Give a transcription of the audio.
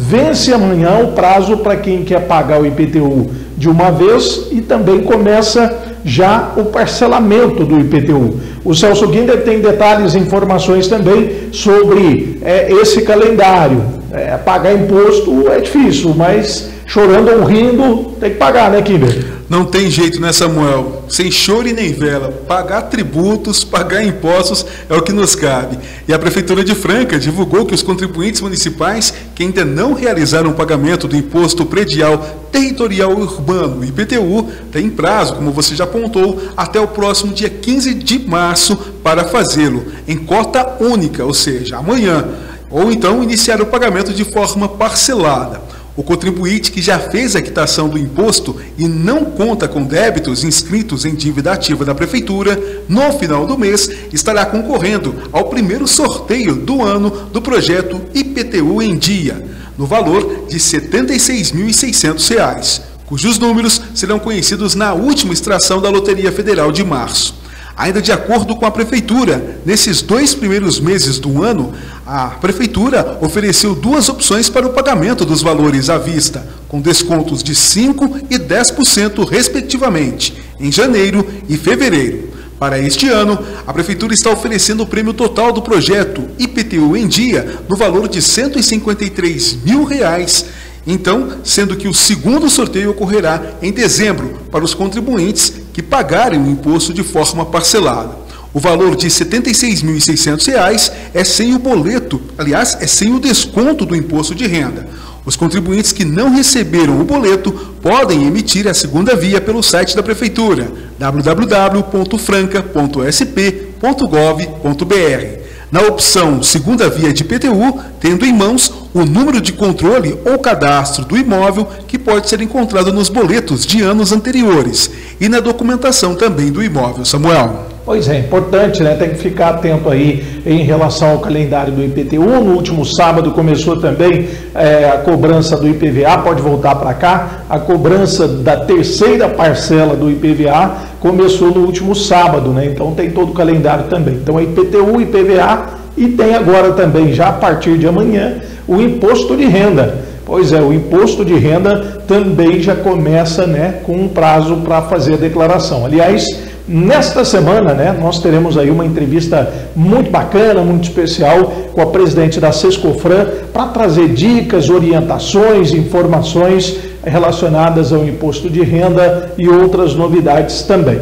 Vence amanhã o prazo para quem quer pagar o IPTU de uma vez e também começa já o parcelamento do IPTU. O Celso Guinder tem detalhes e informações também sobre é, esse calendário. É, pagar imposto é difícil, mas chorando ou rindo tem que pagar, né, Kinder? Não tem jeito, né, Samuel? Sem choro e nem vela. Pagar tributos, pagar impostos é o que nos cabe. E a Prefeitura de Franca divulgou que os contribuintes municipais que ainda não realizaram o pagamento do Imposto Predial Territorial Urbano, IPTU, têm prazo, como você já apontou, até o próximo dia 15 de março para fazê-lo, em cota única, ou seja, amanhã. Ou então iniciar o pagamento de forma parcelada. O contribuinte que já fez a quitação do imposto e não conta com débitos inscritos em dívida ativa da Prefeitura, no final do mês estará concorrendo ao primeiro sorteio do ano do projeto IPTU em Dia, no valor de R$ 76.600, cujos números serão conhecidos na última extração da Loteria Federal de março. Ainda de acordo com a Prefeitura, nesses dois primeiros meses do ano, a Prefeitura ofereceu duas opções para o pagamento dos valores à vista, com descontos de 5% e 10%, respectivamente, em janeiro e fevereiro. Para este ano, a Prefeitura está oferecendo o prêmio total do projeto IPTU em dia no valor de 153 mil reais então, sendo que o segundo sorteio ocorrerá em dezembro para os contribuintes que pagarem o imposto de forma parcelada. O valor de R$ 76.600 é sem o boleto, aliás, é sem o desconto do imposto de renda. Os contribuintes que não receberam o boleto podem emitir a segunda via pelo site da Prefeitura, www.franca.sp.gov.br na opção segunda via de IPTU, tendo em mãos o número de controle ou cadastro do imóvel que pode ser encontrado nos boletos de anos anteriores e na documentação também do imóvel. Samuel. Pois é, importante, né? Tem que ficar atento aí em relação ao calendário do IPTU. No último sábado começou também é, a cobrança do IPVA, pode voltar para cá. A cobrança da terceira parcela do IPVA começou no último sábado, né? Então tem todo o calendário também. Então é IPTU, IPVA e tem agora também, já a partir de amanhã, o imposto de renda. Pois é, o imposto de renda também já começa né, com um prazo para fazer a declaração. Aliás, Nesta semana, né, nós teremos aí uma entrevista muito bacana, muito especial com a presidente da Sescofran para trazer dicas, orientações, informações relacionadas ao imposto de renda e outras novidades também.